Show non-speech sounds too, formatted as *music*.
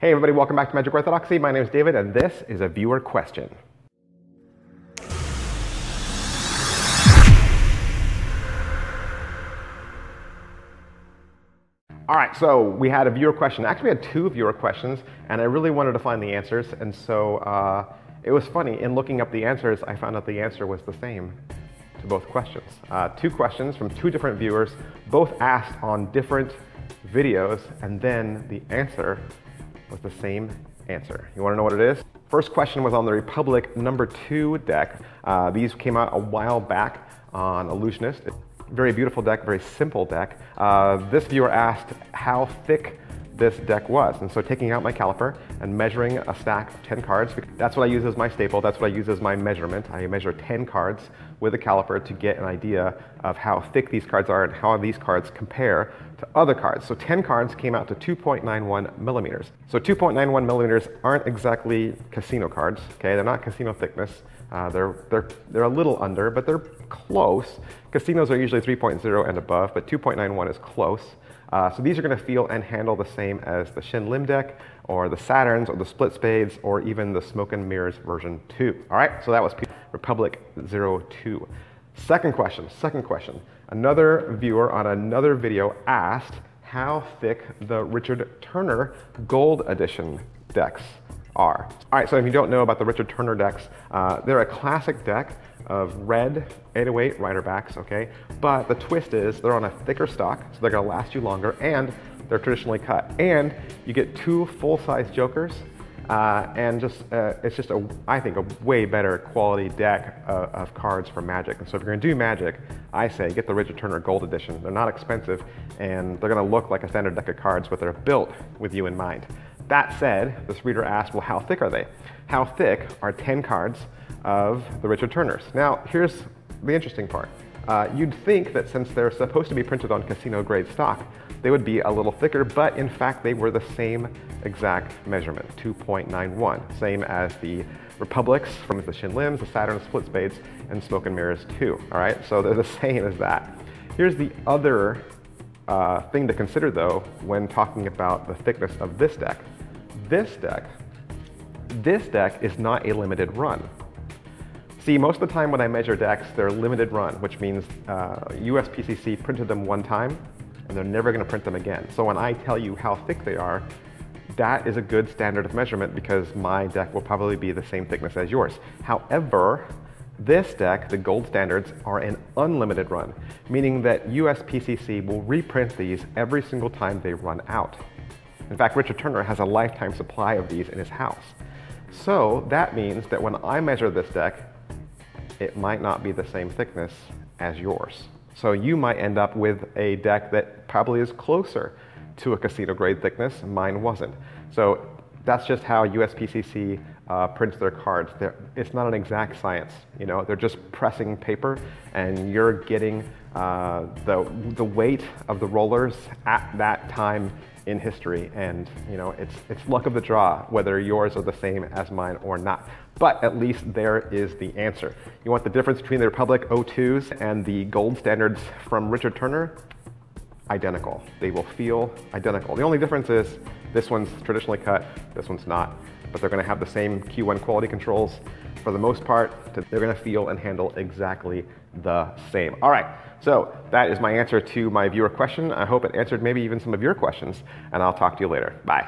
Hey everybody, welcome back to Magic Orthodoxy. My name is David and this is a viewer question. All right, so we had a viewer question. Actually, we had two viewer questions, and I really wanted to find the answers. And so uh, it was funny. In looking up the answers, I found out the answer was the same to both questions. Uh, two questions from two different viewers, both asked on different videos, and then the answer was the same answer. You want to know what it is? First question was on the Republic number two deck. Uh, these came out a while back on Ellusionist. Very beautiful deck, very simple deck. Uh, this viewer asked how thick this deck was. And so taking out my caliper and measuring a stack of 10 cards, that's what I use as my staple, that's what I use as my measurement. I measure 10 cards with a caliper to get an idea of how thick these cards are and how these cards compare to other cards. So 10 cards came out to 2.91 millimeters. So 2.91 millimeters aren't exactly casino cards, okay? They're not casino thickness. Uh, they're, they're, they're a little under, but they're close. Casinos are usually 3.0 and above, but 2.91 is close. Uh, so these are going to feel and handle the same as the Shin Lim deck, or the Saturns, or the Split Spades, or even the Smoke and Mirrors version 2. All right, so that was Republic 02. Second question, second question. Another viewer on another video asked how thick the Richard Turner Gold Edition decks are. All right, so if you don't know about the Richard Turner decks, uh, they're a classic deck of red 808 rider backs, okay? But the twist is they're on a thicker stock, so they're gonna last you longer, and they're traditionally cut. And you get two full-size jokers, uh, and just uh, it's just a I think a way better quality deck uh, of cards for Magic. And so if you're gonna do Magic, I say get the Richard Turner Gold Edition. They're not expensive, and they're gonna look like a standard deck of cards, but they're built with you in mind. That said, this reader asked, well, how thick are they? How thick are 10 cards of the Richard Turners? Now, here's the interesting part. Uh, you'd think that since they're supposed to be printed on casino grade stock, they would be a little thicker, but in fact they were the same exact measurement, 2.91, same as the Republics from the Shin Lims, the Saturn Split Spades, and Smoke and Mirrors 2, all right? So they're the *laughs* same as that. Here's the other uh, thing to consider though when talking about the thickness of this deck. This deck, this deck is not a limited run. See, most of the time when I measure decks, they're limited run, which means uh, USPCC printed them one time and they're never gonna print them again. So when I tell you how thick they are, that is a good standard of measurement because my deck will probably be the same thickness as yours. However, this deck, the gold standards, are an unlimited run, meaning that USPCC will reprint these every single time they run out. In fact, Richard Turner has a lifetime supply of these in his house. So that means that when I measure this deck, it might not be the same thickness as yours. So you might end up with a deck that probably is closer to a casino grade thickness. Mine wasn't. So that's just how USPCC uh, prints their cards. They're, it's not an exact science, you know. They're just pressing paper, and you're getting uh, the the weight of the rollers at that time in history. And you know, it's, it's luck of the draw whether yours are the same as mine or not. But at least there is the answer. You want the difference between the Republic 02s and the gold standards from Richard Turner? Identical. They will feel identical. The only difference is this one's traditionally cut, this one's not. But they're gonna have the same Q1 quality controls. For the most part, they're gonna feel and handle exactly the same. All right, so that is my answer to my viewer question. I hope it answered maybe even some of your questions, and I'll talk to you later. Bye.